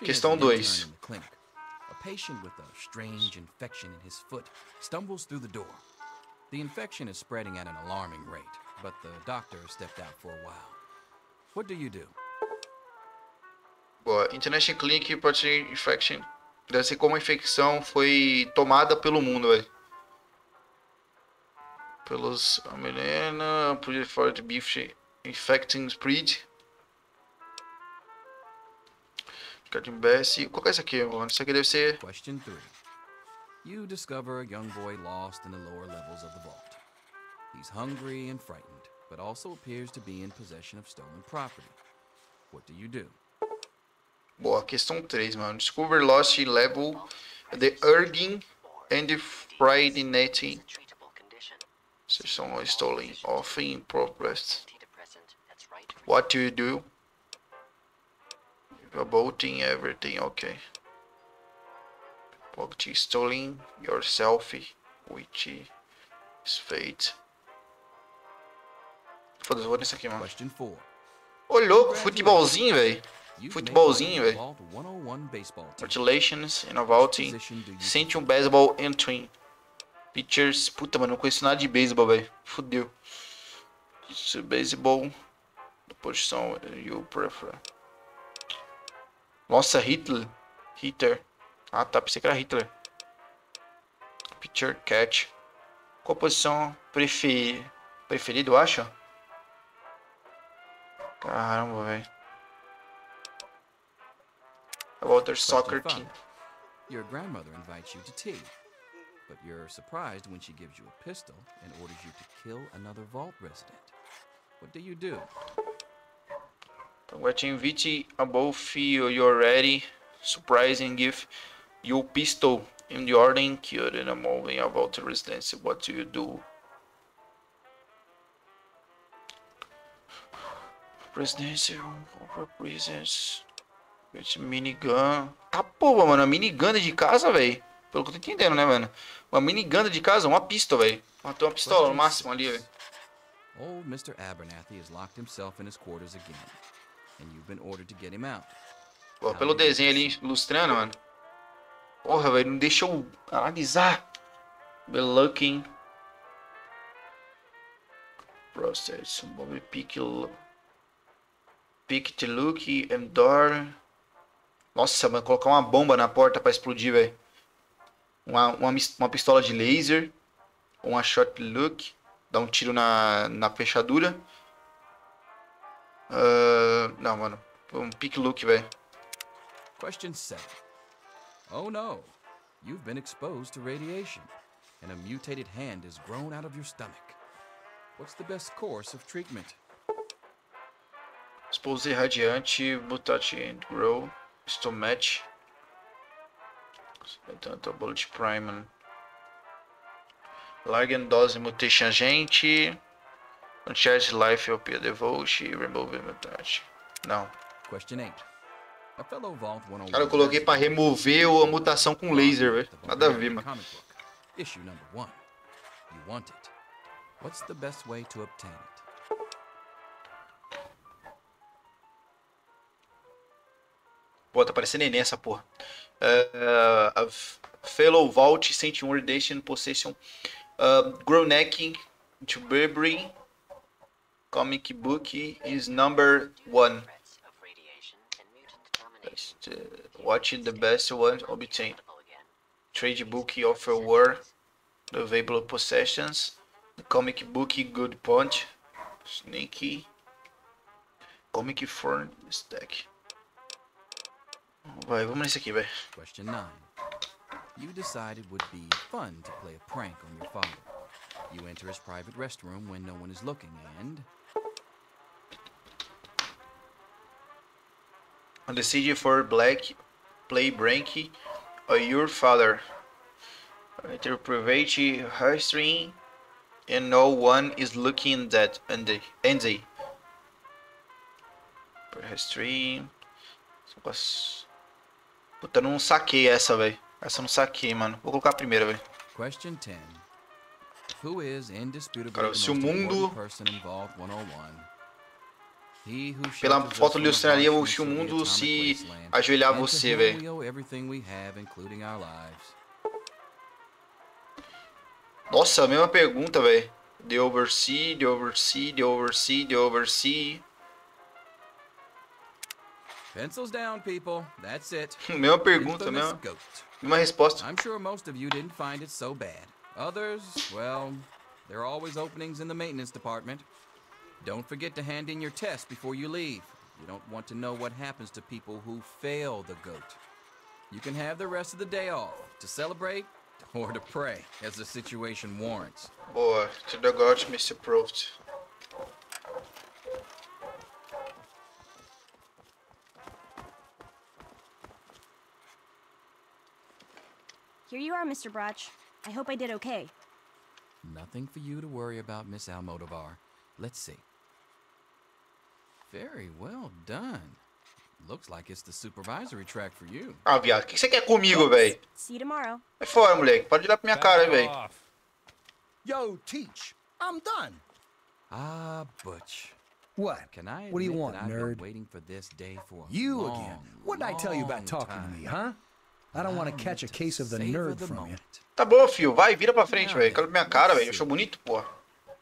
Questão as an intern 2. in the clinic, a patient with a strange infection in his foot stumbles through the door. The infection is spreading at an alarming rate, but the doctor stepped out for a while. What do you do? Boa. International Clinic Protein Infection. Deve ser como a infecção foi tomada pelo mundo, velho. Pelos Amelena, for the beef infecting spread. Cartoon Bessie. Qual que é esse aqui, mano? Isso aqui deve ser. Question three. You discover a young boy lost in the lower levels of the vault. He's hungry and frightened, but also appears to be in possession of stolen property. What do you do? Boa, questão 3, mano. Discover lost level the urging and the frightening. São stolen of in progress. What do you do? About everything, okay. Pocket stolen yourself, which is fate. Foda-se, vou nesse aqui, mano. Question four. Ô, louco, futebolzinho, velho. You've Futebolzinho, made it velho. to the Vault 101 baseball team. Congratulations, Innovating. Position do you Sente um baseball entry. Pitchers. Puta, mano, não conheço nada de beisebol, velho. Fudeu. Isso, Beisebol. Posição you prefer. Nossa, Hitler. Hitter. Ah, tá. Pensei que era Hitler. Pitcher, catch. Qual posição prefer... preferida, eu acho? Caramba, velho. Walter Soccer five. Your grandmother invites you to tea, but you're surprised when she gives you a pistol and orders you to kill another vault resident. What do you do? Te invite above you you're ready. Surprising give you pistol in the ordering killed in a moving about the residence. What do you do? Residência over prisons. With minigun. Tá porra, mano. A minigun de casa, velho. Pelo que eu tô entendendo, né, mano? Uma minigun de casa, uma pistola, velho. Matou uma pistola no máximo ali, velho. Old Mr. Abernathy has locked himself in his quarters again, and you've been ordered to get him out. Pô, pelo desenho ali ilustrando, mano. Porra, velho, não deixa eu analisar. Be looking. Process. Bobby pick. Pick to look and door. Nossa, mano, colocar uma bomba na porta pra explodir, velho. Uma, uma, uma pistola de laser. Uma shot look. Dar um tiro na, na fechadura. Ah, não, mano. Um pick look, velho. Question 7. Oh no, you've been exposed to radiation, and a mutated hand has grown out of your stomach. What's the best course of treatment? Expose radiante, mutate and grow, stomach. Tanto bullet prime. Larga dose mutation agente. Uncharge life op devote, remove mutate. Não. Question 8. A fellow Vault 101. Cara, eu coloquei pra remover a mutação com laser, velho. Nada a ver, mano. Issue number 1. You want it. What's the best way to obtain it? Pô, tá parecendo neném essa porra. Uh, fellow Vault 101 Redemption Possession. Uh, Groneck to Burberry. Comic book is number one. Uh, watching the best one obtained. Trade book offer war. The Available Possessions. Comic Book Good Punch. Sneaky. Comic Form Stack. Vai, vamos nesse aqui, velho. Question 9. You decided it would be fun to play a prank on your father. You enter his private restroom when no one is looking and. On the CD for Black, play Branky or your father. Enter private history and no one is looking that Andy. Andy. History. Puta, eu não saquei essa, velho. Essa eu não saquei, mano. Vou colocar a primeira, velho. Question 10. Who is indisputably Cara, se o mundo- important person involved 101? He who Pela foto us ilustraria se o mundo se ajoelhar to você, velho. Nossa, a mesma pergunta, velho. The oversee, the oversee, the oversee, the oversee. Pencils down, people. That's it. Mesma pergunta, mesma, mesma resposta. I'm sure most of you didn't find it so bad. Others, well, there are always openings in the maintenance department. Don't forget to hand in your test before you leave. You don't want to know what happens to people who fail the goat. You can have the rest of the day off to celebrate or to pray as the situation warrants. Boa, to the God, Mr. Approved. Here you are, Mr. Broch. I hope I did okay. Nothing for you to worry about, Miss Almodovar. Let's see. Very well done. Looks like it's the supervisory track for you. Ah, viado, o que você quer comigo, velho? See you tomorrow. Vai fora, moleque. Pode olhar pra minha cara, hein, velho. Yo, teach. I'm done. Ah, Butch. What? Can I What do you want, nerd? waiting for this day for You long, again. What did I tell you about talking time. to me, huh? I don't want to catch a case of the nerd from you. Tá bom, fio. Vai, vira pra frente, velho. Olha pra minha cara, velho. Achou bonito, porra.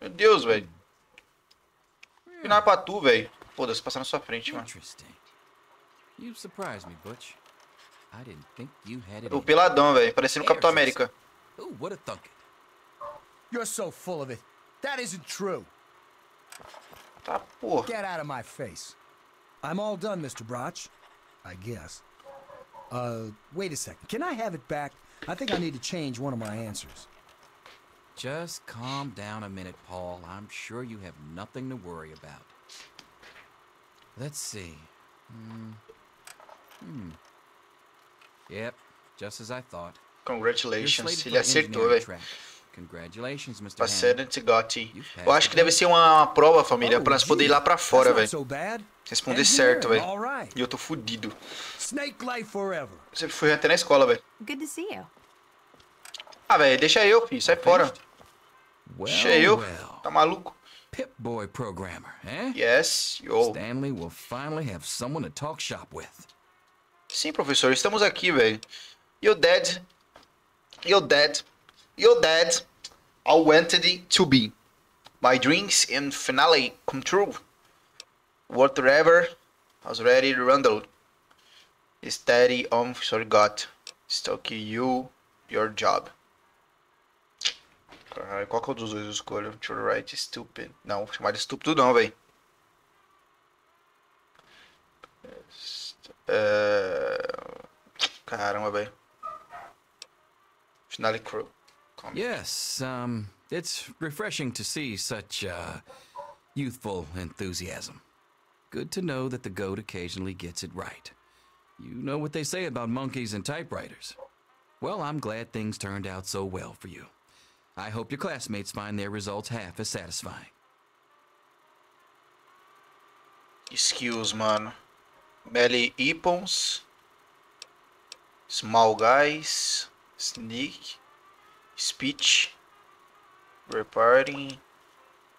Meu Deus, velho. Final pra tu, velho. Foda-se, passar na sua frente, mano. You surprised me, Butch. I didn't think you had it. O peladão, velho. Parecendo Capitão América. you. Who would have thunk it? You're so full of it. That isn't true. Tá, porra. Get out of my face. I'm all done, Mr. Broch. I guess. Uh, wait a second. Can I have it back? I think I need to change one of my answers. Just calm down a minute, Paul. I'm sure you have nothing to worry about. Let's see. Hmm. Hmm. Yep, just as I thought. You're Congratulations. slated Ele for the acertou, engineering velho. Congratulations, Mr. Passando Gotti. Eu acho que deve ser uma prova, família, pra nós poder ir lá pra fora, velho. Responder certo, velho. E eu tô fudido. Snake life forever. Eu sempre fui até na escola, velho. Good to see you. Ah, velho, deixa eu, filho. Sai fora. Deixa eu. Tá maluco? Pip-Boy programmer, eh? Yes, yo. Stanley will finally have someone to talk shop with. Sim, professor, estamos aqui, velho. You're dead. You're dead. You're dead. I wanted to be. My dreams and finale come true. Whatever was ready Randall. Steady on sorry God. Stuck you your job. Caralho, qual que é o dos dois eu escolho? To right stupid. Não, chamar de estúpido não, velho. É... Caramba, velho. Finale Crew. Yes, um, it's refreshing to see such, uh, youthful enthusiasm. Good to know that the goat occasionally gets it right. You know what they say about monkeys and typewriters. Well, I'm glad things turned out so well for you. I hope your classmates find their results half as satisfying. Skills, mano. Melee Weapons. Small Guys. Sneak. Speech. Reparting.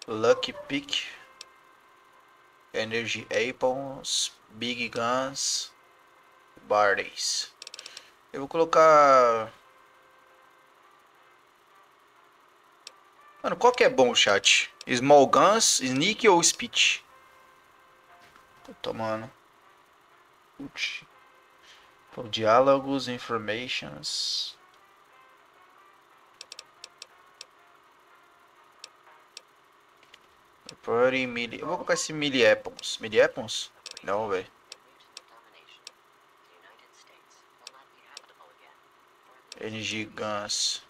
Lucky Pick. Energy Weapons. Big Guns. Bardays. Eu vou colocar. Mano, qual que é bom, chat? Small Guns, Sneak ou Speech? Tô tomando. Putz. Diálogos, informations. Party Mili. Eu vou colocar esse Mili Apples. Mili Apples? Não, velho. Energy Guns.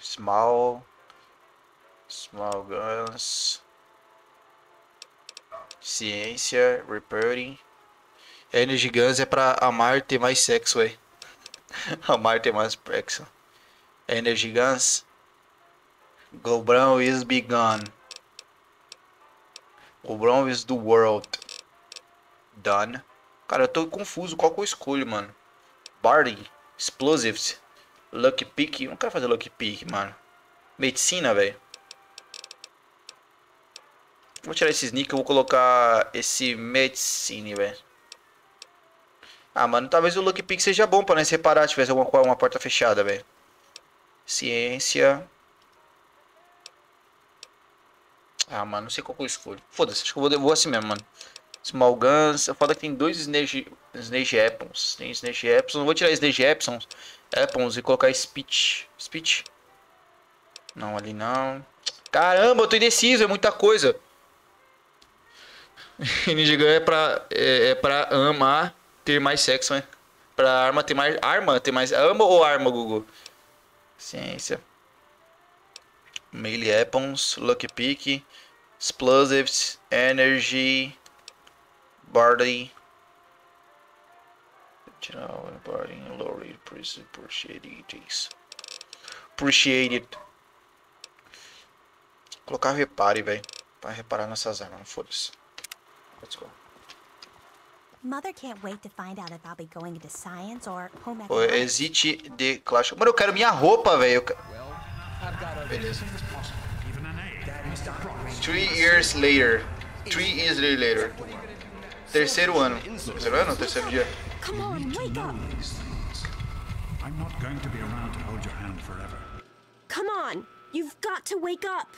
Small. Small Guns. Ciência, Repairing. Energy Guns é pra amar ter mais sexo, ué. amar ter mais sexo. Energy Guns. Gobrão is begun. Gobrão is the world. Done. Cara, eu tô confuso. Qual que eu escolho, mano? Barding. Explosives. Lucky Pick. Eu não quero fazer Lucky Pick, mano. Medicina, velho. Vou tirar esse sneak, eu vou colocar esse medicine, velho. Ah, mano, talvez o Lucky Pick seja bom pra nós reparar se tivesse alguma uma porta fechada, velho. Ciência. Ah, mano, não sei qual que eu escolho. Foda-se, acho que eu vou, vou assim mesmo, mano. Small Guns. Foda que tem dois Snake, Snake Apples. Tem Snake Apples. Vou tirar Snake Apples, Apples e colocar Speech. Speech? Não, ali não. Caramba, eu tô indeciso, é muita coisa. Ninja é pra, é, é pra amar ter mais sexo, né? Pra arma ter mais. Arma ter mais. Ama ou arma, Google? Ciência. Melee Weapons, Lucky Pick, Explosives, Energy. Tirar o Barley, Lower Appreciate Appreciated. Colocar repare, velho. Pra reparar nessas armas, foda-se. Let's go. Mother can't wait to find out if I'll be going into science or home Pô, economics. existe de Clash. Mano, eu quero minha roupa, velho. Beleza. Three years later. Three years later. Terceiro ano. Terceiro ano? Terceiro dia. Come on, wake up! I'm not going to be around to hold your hand forever. Come on! You've got to wake up!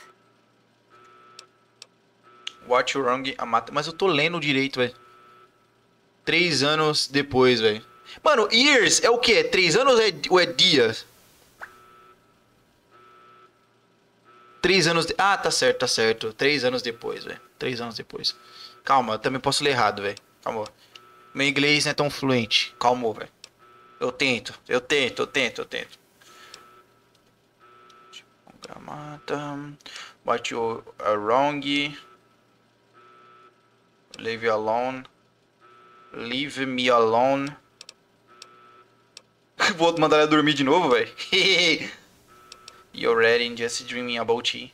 Watch Wrong a mata. Mas eu tô lendo direito, velho. Três anos depois, velho. Mano, years é o quê? Três anos é, ou é dias? Três anos. De... Ah, tá certo, tá certo. Três anos depois, velho. Três anos depois. Calma, eu também posso ler errado, velho. Calma. Meu inglês não é tão fluente. Calma, velho. Eu tento, eu tento, eu tento, eu tento. Gramata. What you are wrong. Leave you alone. Leave me alone. Vou mandar ela dormir de novo, velho. You're ready just dreaming about you.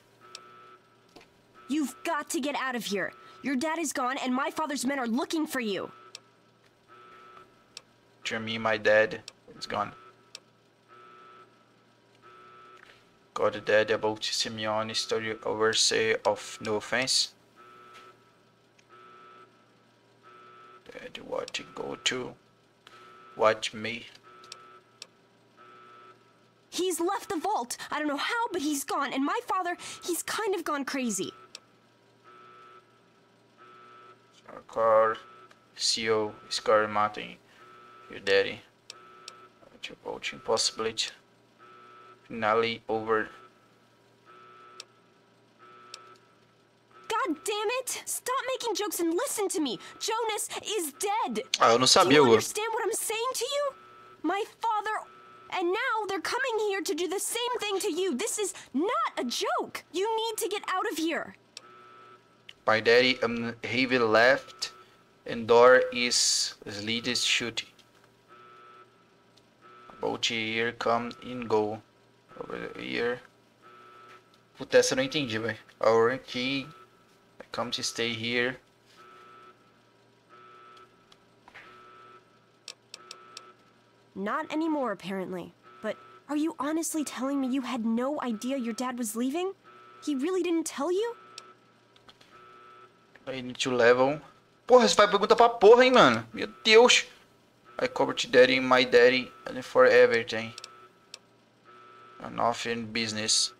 You've got to get out of here. Your dad is gone, and my father's men are looking for you. Dreaming my dad is gone. Got a dad about Simeon story oversay of no offense. What you go to? Watch me. He's left the vault. I don't know how, but he's gone. And my father, he's kind of gone crazy. Car, CO, Scar Martin, your daddy. About impossibility? Finale over. God damn it! Stop making jokes and listen to me. Jonas is dead. Ah, eu não Do sabia, you Hugo. understand what I'm saying to you? My father. And now they're coming here to do the same thing to you. This is not a joke. You need to get out of here. My daddy um heavy left and door is slid shooting. About here come in go. Over here. Puta, essa eu não entendi, velho. Our key. Come to stay here. Not anymore, apparently. But are you honestly telling me you had no idea your dad was leaving? He really didn't tell you? I need to level. Porra, você vai perguntar pra porra, hein, mano? Meu Deus. I covered daddy, my daddy, and for everything. Nothing business.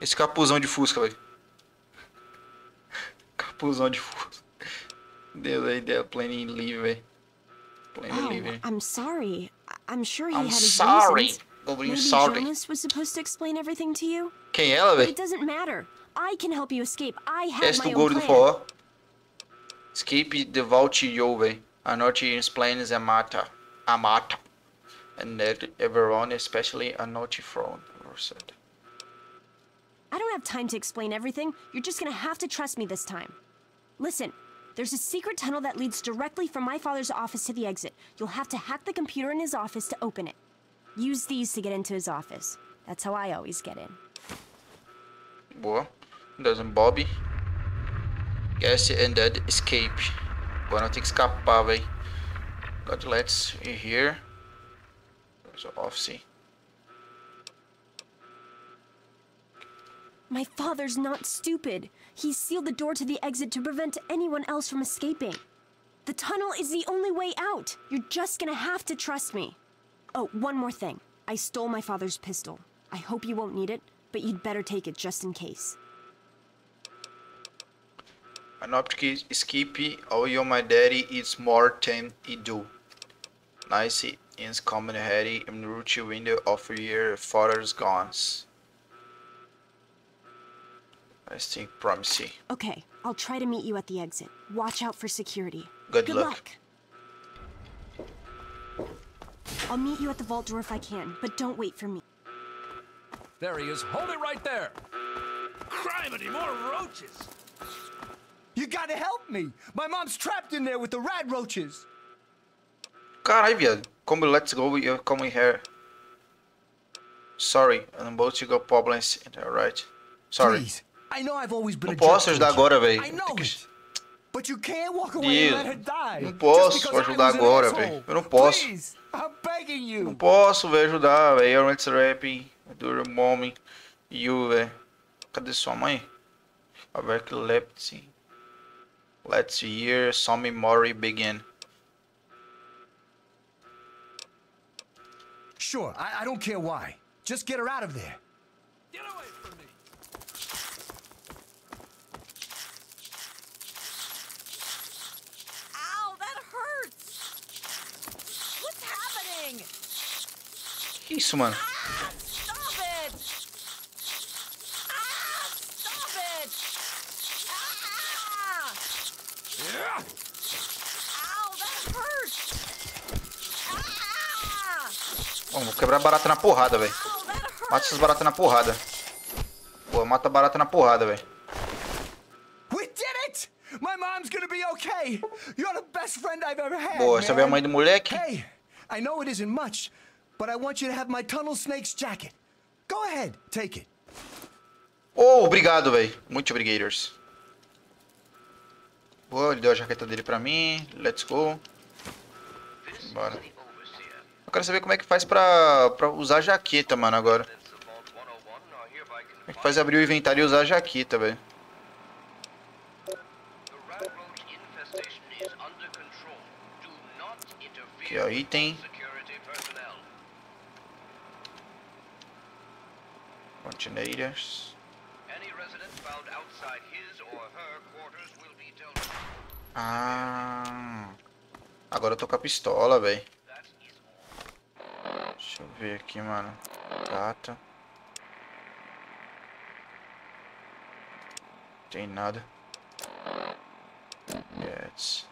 Esse capuzão de fusca, velho. Pusão de. Deu a ideia, plain livre, velho. Oh, livre. I'm sorry. I'm sure he I'm had his sorry. reasons. Maybe sorry. Jonas was supposed to explain everything to you. Quem ela, velho? It doesn't matter. I can help you escape. I have Teste my own plan. forró. Escape the vault yo, velho. A noite explains a mata. A mata. And that everyone, especially a note from. said. I don't have time to explain everything. You're just gonna have to trust me this time. Listen, there's a secret tunnel that leads directly from my father's office to the exit. You'll have to hack the computer in his office to open it. Use these to get into his office. That's how I always get in. Boa. Doesn't Bob. Guess and then escape. Agora tem que escapar, véi. God let's in here. There's an office. My father's not stupid. He sealed the door to the exit to prevent anyone else from escaping. The tunnel is the only way out. You're just gonna have to trust me. Oh, one more thing. I stole my father's pistol. I hope you won't need it, but you'd better take it just in case. An optic skip all your my daddy is more than he do. Nice is common Harry and root window of your father's guns. I think promising. Okay, I'll try to meet you at the exit. Watch out for security. Good luck. I'll meet you at the vault door if I can, but don't wait for me. There he is. Hold it right there. Criminy, more roaches! You gotta help me! My mom's trapped in there with the rat roaches! Carai, viado. Como let's go, you come here. Sorry, I'm about to got problems. Alright. Sorry. Please, I know I've always been Não a jerk posso ajudar agora, velho. I know it. But you can't walk away and let her Deus. die. Não posso ajudar agora, velho. Eu não posso. Please, I'm begging you. Não posso, velho, ajudar, velho. Let's rap. Do mommy. You, velho. Cadê sua mãe? Avec Lepsi. Let's hear some memory begin. Sure, I, I don't care why. Just get her out of there. Ow, that hurts! What's happening? Que isso, mano? Bom, vou quebrar barata na porrada, velho. Mata essas baratas na porrada. Pô, mata barata na porrada, velho. Boa, essa veio a mãe do moleque. Hey, I know it isn't much, but I want you to have my Tunnel Snake's jacket. Go ahead, take it. Oh, obrigado, velho. Muito obrigators. Boa, ele deu a jaqueta dele pra mim. Let's go. Bora. Eu quero saber como é que faz pra, pra usar a jaqueta, mano, agora. Como é que faz abrir o inventário e usar a jaqueta, velho? Aqui, ó, item. Containers. Ah. Agora eu tô com a pistola, velho. Deixa eu ver aqui, mano. Data. Tem nada. Yes.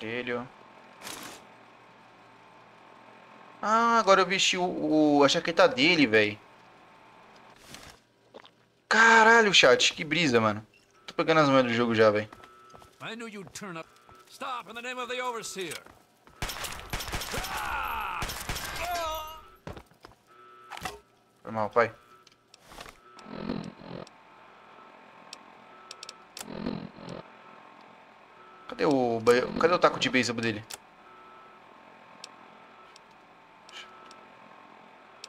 Aparelho. Ah, agora eu vesti o, o- a jaqueta dele, velho. Caralho, chat, que brisa, mano. Tô pegando as manhas do jogo já, velho. I knew you'd turn up. Stop in the name of the overseer. Foi mal, pai. Cadê o... Cadê o taco de beisebol dele?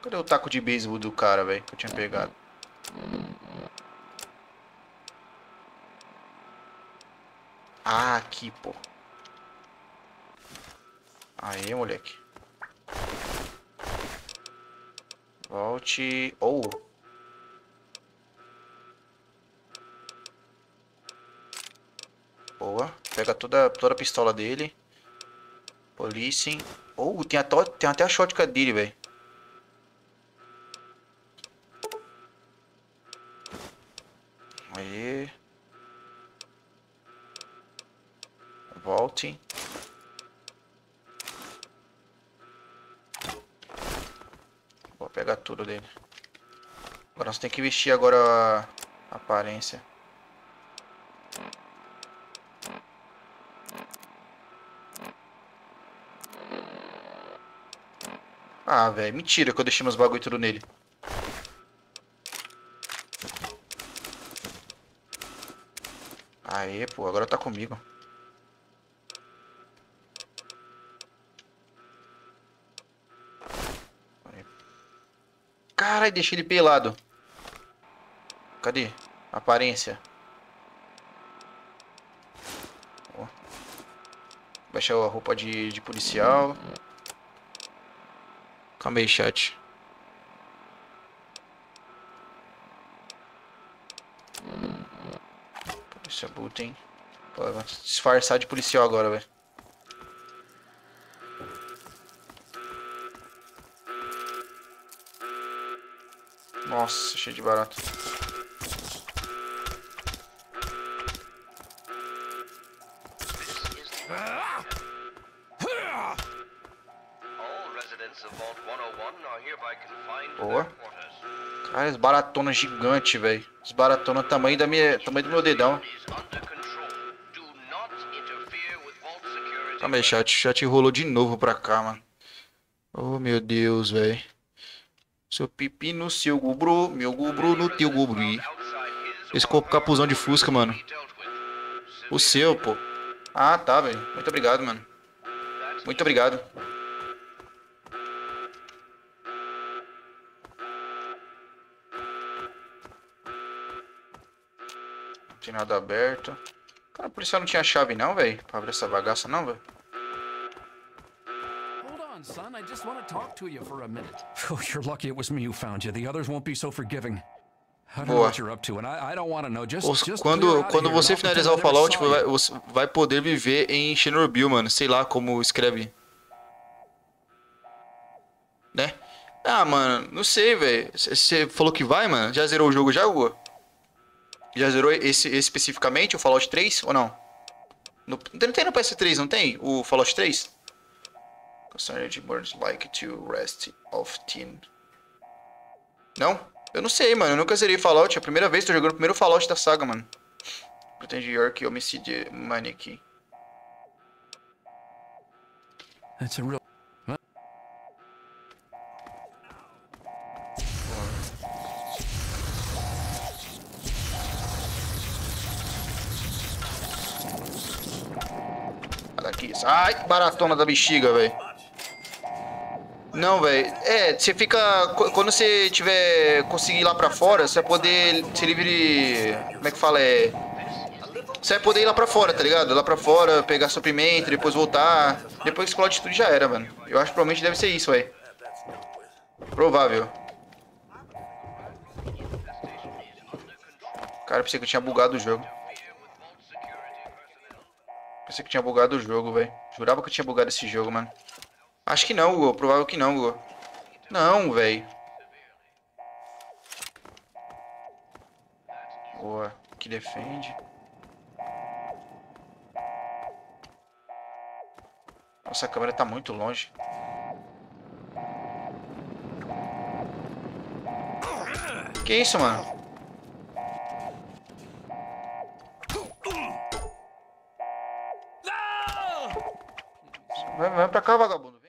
Cadê o taco de beisebol do cara, velho? Que eu tinha pegado. Ah, aqui, pô. Aí, moleque. Volte... Ou... Oh. Pega toda, toda a pistola dele. Policing. Ou oh, tem, até, tem até a shotgun dele, velho. Aí. Volte. Vou pegar tudo dele. Agora nós temos que vestir agora a aparência. Ah, velho, mentira que eu deixei meus bagulho tudo nele. Aê, pô, agora tá comigo. Caralho, deixei ele pelado. Cadê? Aparência. Baixar a roupa de, de policial. Calma aí, chat. Polícia Buten. Pô, vou disfarçar de policial agora, velho. Nossa, cheio de barato. Gigantes, velho. As tamanho da minha, tamanho do meu dedão. Calma aí, chat. O chat rolou de novo pra cá, mano. Oh, meu Deus, velho. Seu pipi no seu gubro, meu gubro no teu gubri. Esse capuzão de fusca, mano. O seu, pô. Ah, tá, velho. Muito obrigado, mano. Muito obrigado. Tem nada aberto. Cara, por isso eu não tinha chave não, velho. Pra abrir essa bagaça não, velho. son. I just want to talk to you for a minute. Oh, you're lucky it was me who found you. The others won't be so forgiving. I don't know what you're up to, and I, I don't want to know. Just, Os, just quando quando você finalizar o Fallout, vai, você vai poder viver em Chernobyl, mano. Sei lá como escreve. Né? Ah, mano, não sei, velho. Você falou que vai, mano? Já zerou o jogo já, Hugo? Já zerou esse, esse especificamente, o Fallout 3, ou não? No, não tem no PS3, não tem? O Fallout 3? Concerned like to rest of teen. Não? Eu não sei, mano. Eu nunca zerei Fallout. É a primeira vez que tô jogando o primeiro Fallout da saga, mano. Pretende York Homicide Maniac. That's a real... Daqui. Ai, baratona da bexiga, velho. Não, velho. É, você fica. Quando você tiver. conseguir ir lá pra fora, você vai poder ser livre. Como é que fala? É. Você vai poder ir lá pra fora, tá ligado? Lá pra fora, pegar suprimento, depois voltar. Depois que explode tudo já era, mano. Eu acho que provavelmente deve ser isso, velho. Provável. Cara, pensei que eu tinha bugado o jogo. Pensei que tinha bugado o jogo, velho. Jurava que eu tinha bugado esse jogo, mano. Acho que não, Hugo. Provável que não, Hugo. Não, velho. Boa. Que defende. Nossa, a câmera tá muito longe. Que isso, mano? Vai, vai pra cá, vagabundo.